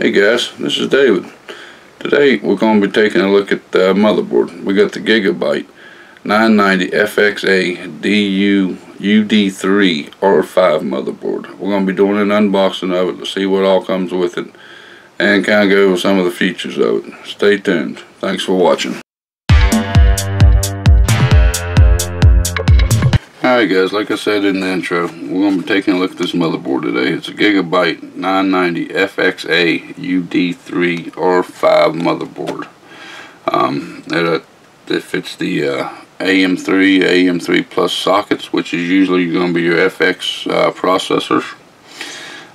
Hey guys, this is David. Today we're going to be taking a look at the motherboard. We got the Gigabyte 990 FXA DU UD3 R5 motherboard. We're going to be doing an unboxing of it to see what all comes with it and kind of go over some of the features of it. Stay tuned. Thanks for watching. Alright guys, like I said in the intro, we're going to be taking a look at this motherboard today. It's a Gigabyte 990 FXA UD3 R5 motherboard. Um, it, uh, it fits the uh, AM3, AM3 Plus sockets, which is usually going to be your FX uh, processors.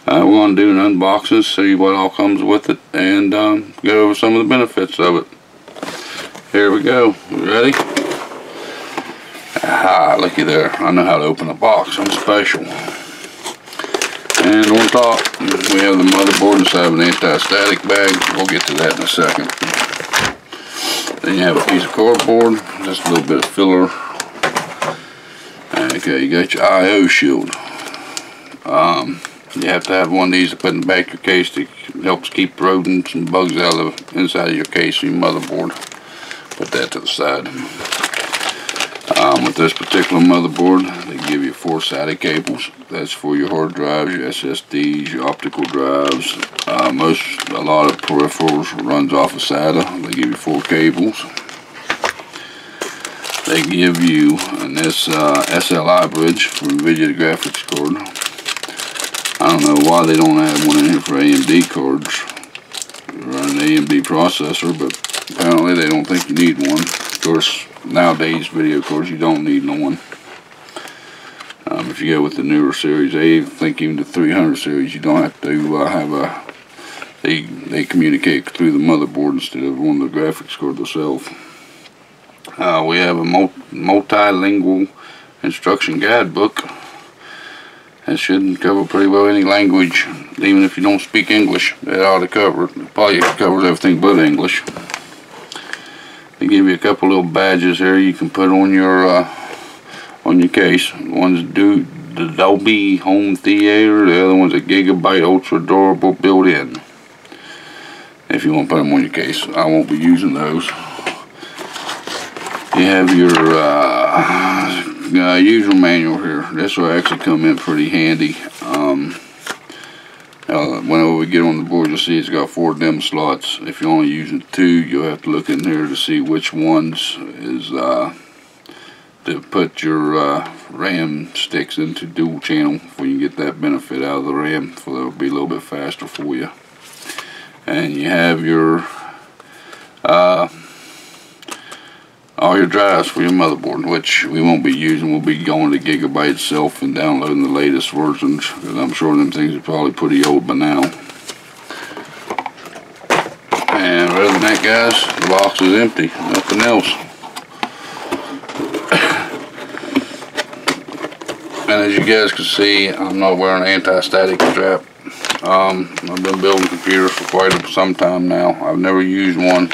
Uh, we're going to do an unboxing, see what all comes with it, and um, go over some of the benefits of it. Here we go. Ready? Ah, looky there. I know how to open a box. I'm special. And on top, we have the motherboard inside of an anti-static bag. We'll get to that in a second. Then you have a piece of cardboard, just a little bit of filler. Okay, you got your I.O. shield. Um, you have to have one of these to put in the back of your case that helps keep rodents and bugs out of the inside of your case your motherboard. Put that to the side. Um, with this particular motherboard, they give you four SATA cables. That's for your hard drives, your SSDs, your optical drives. Uh, most, a lot of peripherals runs off of SATA. They give you four cables. They give you an S, uh, SLI bridge for NVIDIA graphics card. I don't know why they don't have one in here for AMD cards. Run an AMD processor, but apparently they don't think you need one. Course, nowadays video cards you don't need no one. Um, if you go with the newer series I think even the 300 series. You don't have to uh, have a they they communicate through the motherboard instead of on the graphics card itself uh, we have a multilingual instruction guidebook that should cover pretty well any language even if you don't speak English it ought to cover it probably covers everything but English they give you a couple little badges here you can put on your uh, on your case. One's do the Dolby Home Theater, the other one's a Gigabyte Ultra Durable built-in. If you want to put them on your case, I won't be using those. You have your uh, uh, user manual here. This will actually come in pretty handy. Um, uh, whenever we get on the board, you'll see it's got four DIMM slots. If you're only using two, you'll have to look in here to see which ones is uh, to put your uh, RAM sticks into dual channel before you get that benefit out of the RAM, so it'll be a little bit faster for you. And you have your uh, all your drives for your motherboard, which we won't be using. We'll be going to Gigabyte itself and downloading the latest versions, because I'm sure them things are probably pretty old by now. And other than that, guys, the box is empty. Nothing else. and as you guys can see, I'm not wearing an anti-static strap. Um, I've been building computers for quite some time now. I've never used one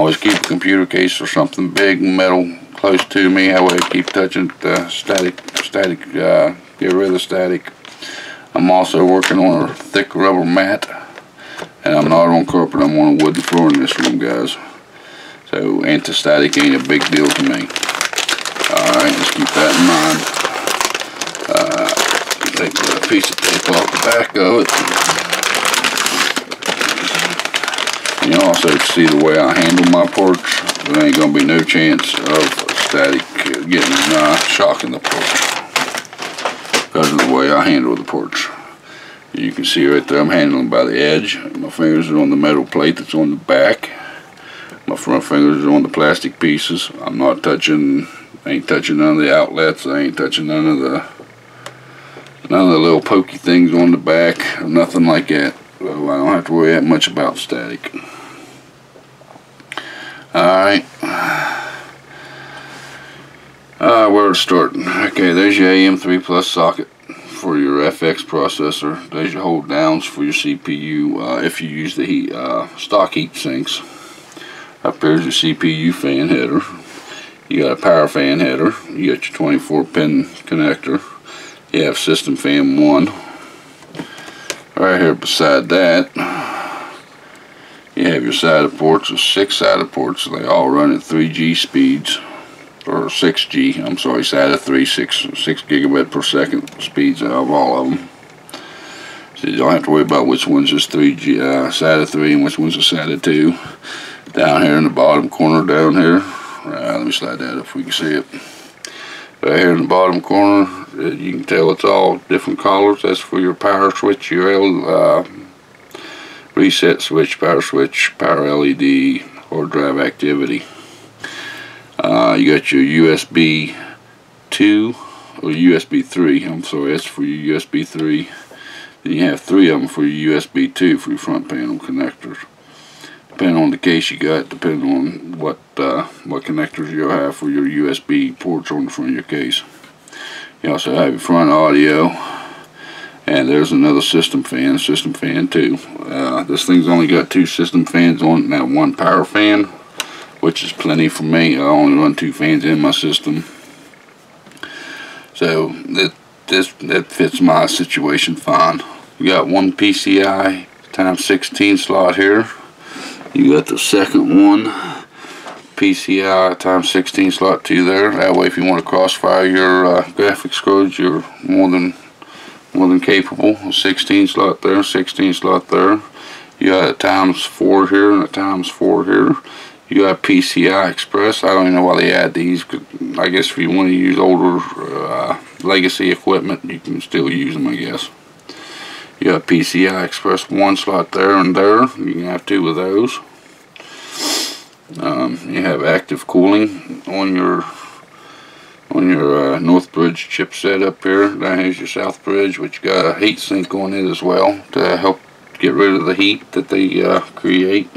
always keep a computer case or something big metal close to me. That way I keep touching the static, static, uh, get rid of the static. I'm also working on a thick rubber mat. And I'm not on carpet, I'm on a wooden floor in this room, guys. So anti-static ain't a big deal to me. Alright, let's keep that in mind. Uh, take a piece of tape off the back of it. You also see the way I handle my porch. There ain't going to be no chance of static getting uh, shocking the porch because of the way I handle the porch. You can see right there I'm handling by the edge. My fingers are on the metal plate that's on the back. My front fingers are on the plastic pieces. I'm not touching, ain't touching none of the outlets. I ain't touching none of the none of the little pokey things on the back nothing like that. So I don't have to worry that much about static. Alright. Uh, where to start? Okay, there's your AM3 Plus socket for your FX processor. There's your hold downs for your CPU uh, if you use the heat, uh, stock heat sinks. Up there's your CPU fan header. You got a power fan header. You got your 24 pin connector. You have system fan 1. Right here beside that have your SATA ports, six SATA ports. They all run at 3G speeds, or 6G. I'm sorry, SATA 3, 6, 6 gigabit per second speeds of all of them. So you don't have to worry about which one's is 3G, uh, SATA 3 and which one's a SATA 2. Down here in the bottom corner down here, uh, let me slide that up if we can see it. Right here in the bottom corner, uh, you can tell it's all different colors. That's for your power switch, your L, uh, reset switch, power switch, power LED, or drive activity. Uh, you got your USB 2 or USB 3. I'm sorry, that's for your USB 3. Then you have three of them for your USB 2 for your front panel connectors depending on the case you got, depending on what uh, what connectors you'll have for your USB ports on the front of your case. You also have your front audio, and there's another system fan, system fan too. Uh, this thing's only got two system fans on that one power fan, which is plenty for me. I only run two fans in my system. So that this that fits my situation fine. We got one PCI times 16 slot here you got the second one PCI times 16 slot 2 there that way if you want to crossfire your uh, graphics cards you're more than more than capable. 16 slot there 16 slot there. You got a times 4 here and a times 4 here. You got PCI Express. I don't even know why they add these I guess if you want to use older uh, legacy equipment you can still use them I guess. You got PCI Express one slot there and there. You can have two of those. Um, you have active cooling on your on your uh, North Bridge chipset up here. Down here's your South Bridge, which got a heat sink on it as well to help get rid of the heat that they uh, create.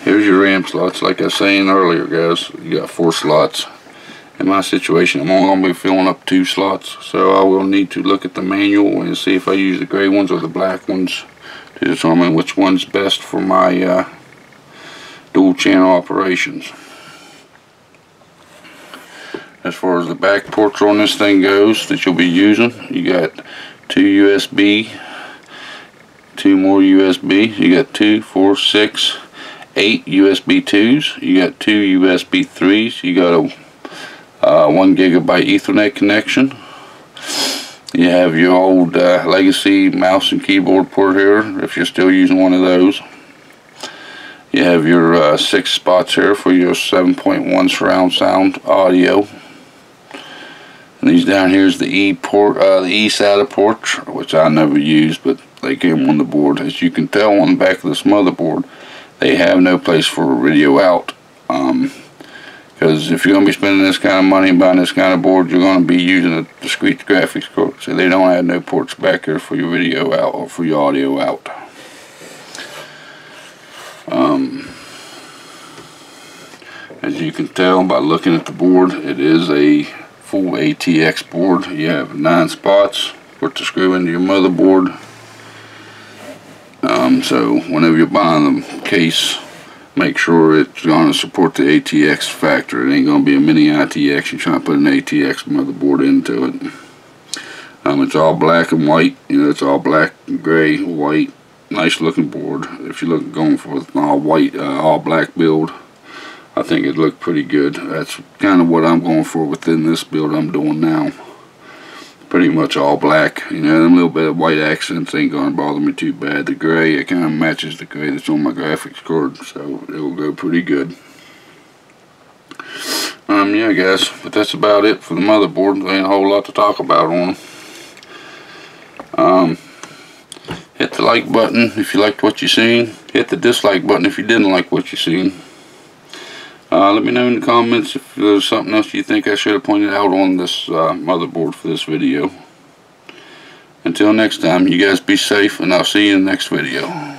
Here's your RAM slots, like I was saying earlier, guys. You got four slots in my situation I'm only going to be filling up two slots so I will need to look at the manual and see if I use the gray ones or the black ones to determine which one's best for my uh, dual channel operations as far as the back ports on this thing goes that you'll be using you got two USB two more USB you got two four six eight USB 2s you got two USB 3s you got a uh, one gigabyte ethernet connection. You have your old uh, legacy mouse and keyboard port here if you're still using one of those. You have your uh, six spots here for your 7.1 surround sound audio and these down here is the E port, uh, the E SATA port, which I never used, but they came on the board. As you can tell on the back of this motherboard, they have no place for a radio out. Um, because if you're going to be spending this kind of money buying this kind of board, you're going to be using a discrete graphics card. So they don't have no ports back here for your video out or for your audio out. Um, as you can tell by looking at the board, it is a full ATX board. You have nine spots for to screw into your motherboard. Um, so whenever you're buying the case make sure it's going to support the ATX factor. It ain't going to be a mini ITX. You're trying to put an ATX motherboard into it. Um, it's all black and white. You know, it's all black, gray, white. Nice looking board. If you look going for an all white, uh, all black build, I think it looked pretty good. That's kind of what I'm going for within this build I'm doing now pretty much all black. You know, a little bit of white accents ain't gonna bother me too bad. The gray, it kind of matches the gray that's on my graphics card, so it will go pretty good. Um, yeah, guys, but that's about it for the motherboard. There ain't a whole lot to talk about on them. Um, hit the like button if you liked what you seen. Hit the dislike button if you didn't like what you seen. Uh, let me know in the comments if there's something else you think I should have pointed out on this uh, motherboard for this video. Until next time, you guys be safe, and I'll see you in the next video.